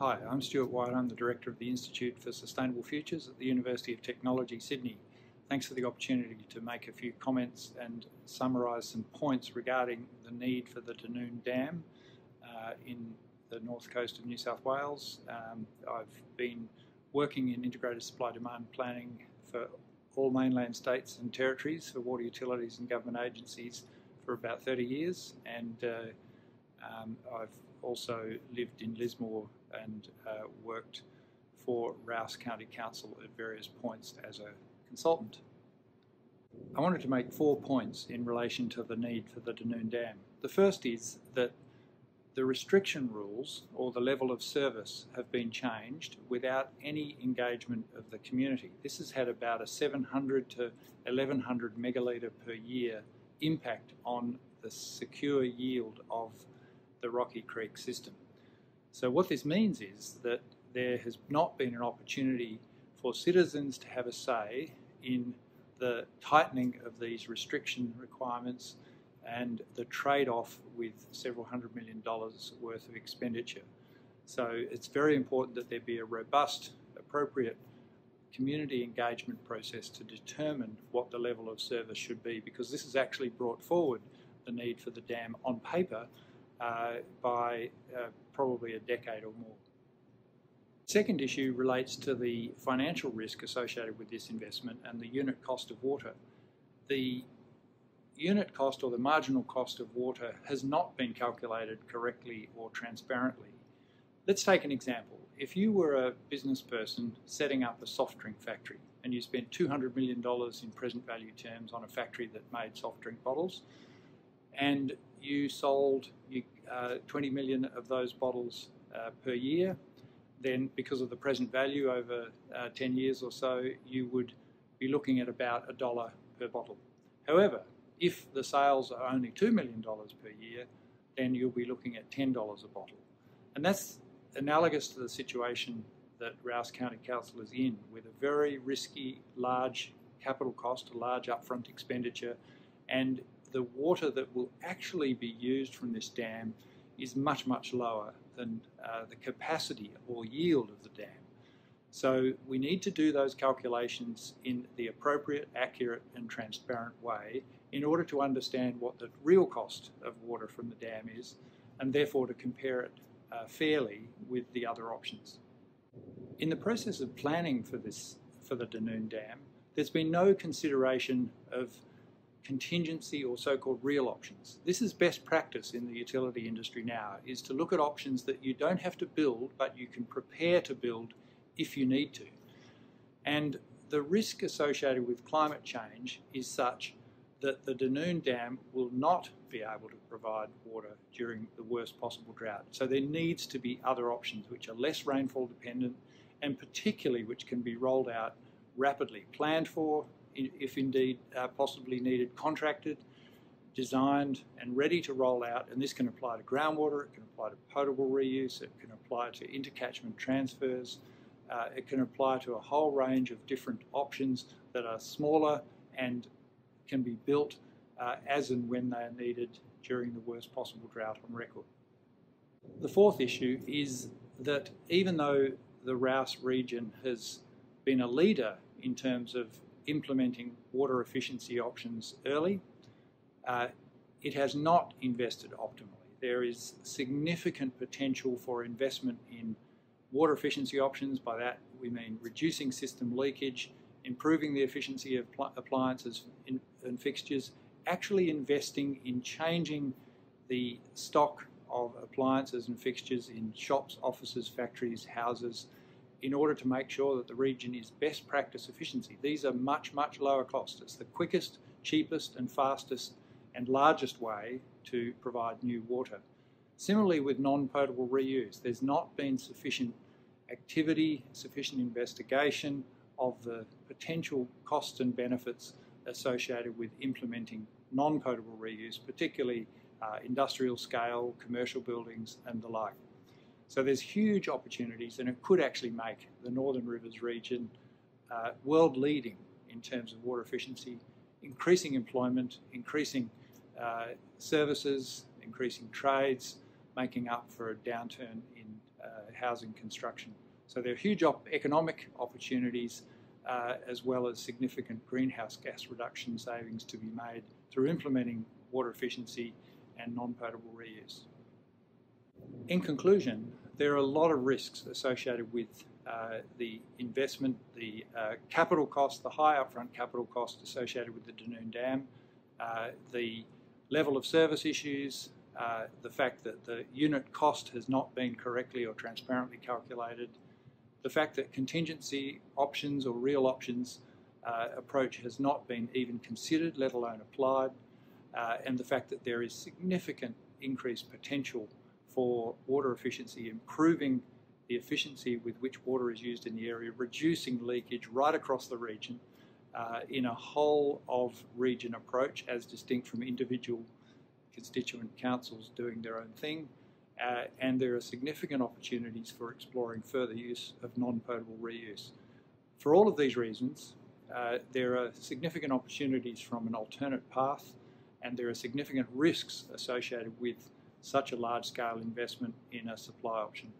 Hi, I'm Stuart White. I'm the Director of the Institute for Sustainable Futures at the University of Technology, Sydney. Thanks for the opportunity to make a few comments and summarise some points regarding the need for the Dunoon Dam uh, in the north coast of New South Wales. Um, I've been working in integrated supply demand planning for all mainland states and territories for water utilities and government agencies for about 30 years and uh, um, I've also lived in Lismore and uh, worked for Rous County Council at various points as a consultant. I wanted to make four points in relation to the need for the Dunoon Dam. The first is that the restriction rules or the level of service have been changed without any engagement of the community. This has had about a 700 to 1100 megalitre per year impact on the secure yield of the Rocky Creek system. So what this means is that there has not been an opportunity for citizens to have a say in the tightening of these restriction requirements and the trade-off with several hundred million dollars worth of expenditure. So it's very important that there be a robust, appropriate community engagement process to determine what the level of service should be because this has actually brought forward the need for the dam on paper by uh, probably a decade or more. Second issue relates to the financial risk associated with this investment and the unit cost of water. The unit cost or the marginal cost of water has not been calculated correctly or transparently. Let's take an example. If you were a business person setting up a soft drink factory and you spent $200 million in present value terms on a factory that made soft drink bottles, and you sold uh, 20 million of those bottles uh, per year, then because of the present value over uh, 10 years or so, you would be looking at about a dollar per bottle. However, if the sales are only $2 million per year, then you'll be looking at $10 a bottle. And that's analogous to the situation that Rous County Council is in, with a very risky, large capital cost, a large upfront expenditure, and the water that will actually be used from this dam is much, much lower than uh, the capacity or yield of the dam. So we need to do those calculations in the appropriate, accurate and transparent way in order to understand what the real cost of water from the dam is and therefore to compare it uh, fairly with the other options. In the process of planning for this for the Dunoon Dam, there's been no consideration of contingency or so-called real options. This is best practice in the utility industry now, is to look at options that you don't have to build, but you can prepare to build if you need to. And the risk associated with climate change is such that the Dunoon Dam will not be able to provide water during the worst possible drought. So there needs to be other options which are less rainfall dependent and particularly which can be rolled out rapidly, planned for, if indeed uh, possibly needed, contracted, designed and ready to roll out. And this can apply to groundwater, it can apply to potable reuse, it can apply to intercatchment transfers, uh, it can apply to a whole range of different options that are smaller and can be built uh, as and when they are needed during the worst possible drought on record. The fourth issue is that even though the Rous region has been a leader in terms of implementing water efficiency options early, uh, it has not invested optimally. There is significant potential for investment in water efficiency options. By that we mean reducing system leakage, improving the efficiency of appliances and fixtures, actually investing in changing the stock of appliances and fixtures in shops, offices, factories, houses, in order to make sure that the region is best practice efficiency. These are much, much lower cost. It's the quickest, cheapest and fastest and largest way to provide new water. Similarly with non-potable reuse, there's not been sufficient activity, sufficient investigation of the potential costs and benefits associated with implementing non-potable reuse, particularly uh, industrial scale, commercial buildings and the like. So there's huge opportunities and it could actually make the Northern Rivers region uh, world leading in terms of water efficiency, increasing employment, increasing uh, services, increasing trades, making up for a downturn in uh, housing construction. So there are huge op economic opportunities uh, as well as significant greenhouse gas reduction savings to be made through implementing water efficiency and non-potable reuse. In conclusion, there are a lot of risks associated with uh, the investment, the uh, capital cost, the high upfront capital cost associated with the Dunoon Dam, uh, the level of service issues, uh, the fact that the unit cost has not been correctly or transparently calculated, the fact that contingency options or real options uh, approach has not been even considered, let alone applied, uh, and the fact that there is significant increased potential for water efficiency, improving the efficiency with which water is used in the area, reducing leakage right across the region uh, in a whole of region approach as distinct from individual constituent councils doing their own thing. Uh, and there are significant opportunities for exploring further use of non-potable reuse. For all of these reasons, uh, there are significant opportunities from an alternate path and there are significant risks associated with such a large scale investment in a supply option.